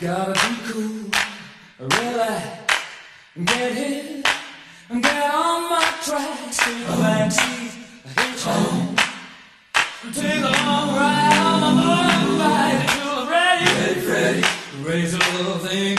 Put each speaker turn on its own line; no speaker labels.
Gotta be cool, relax, get hit, get on my tracks, take a backseat, I hitch home, take a long ride on my motorbike. Until I'm ready, ready, ready, raise a little thing